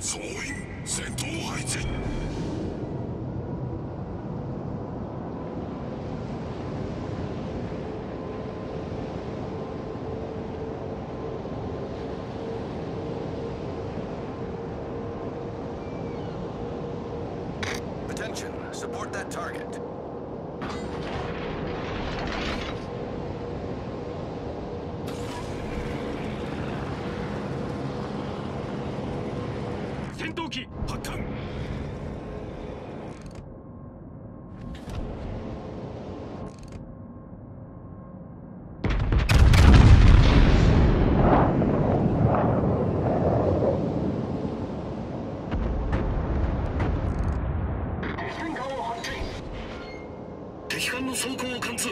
総員戦闘配置 Attention, support that target. 装甲を貫通。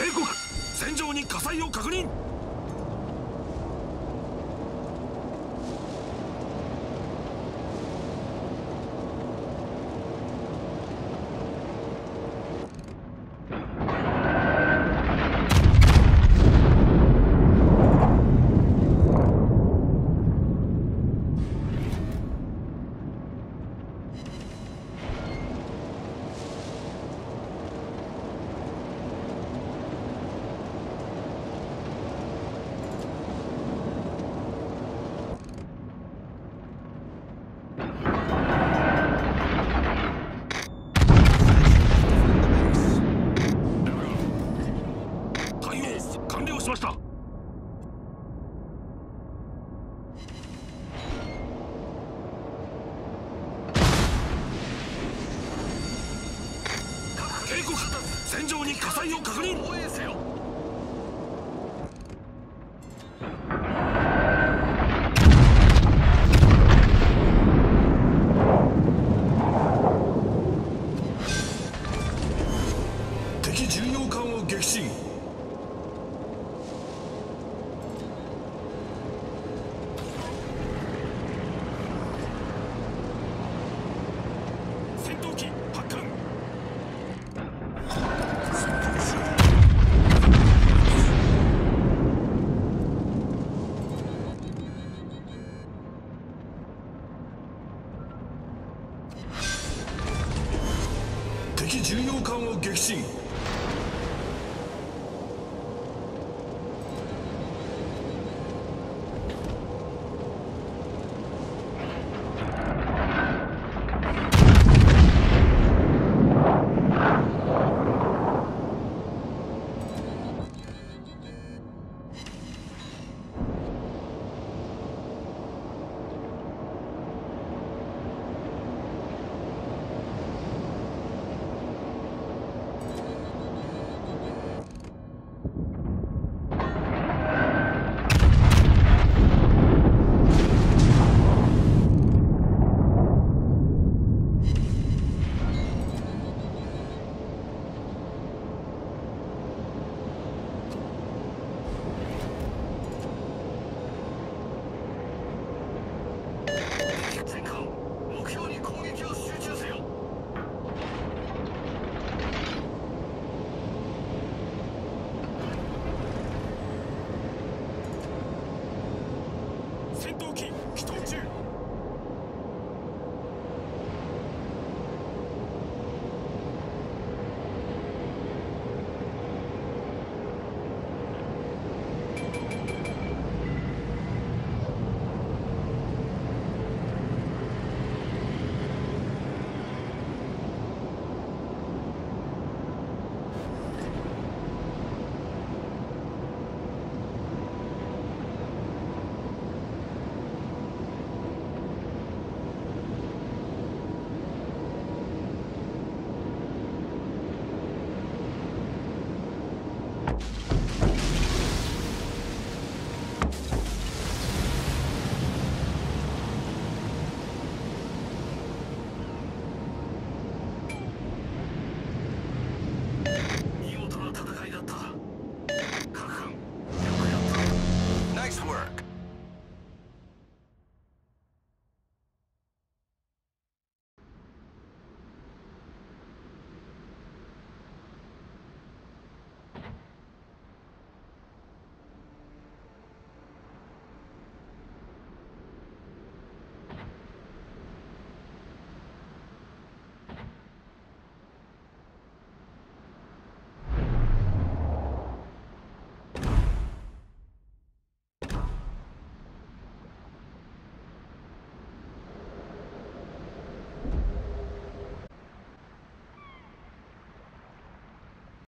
帝国。戦場に火災を確認。に火災を確認。せよ。敵巡洋艦を撃沈敵巡洋艦を撃沈。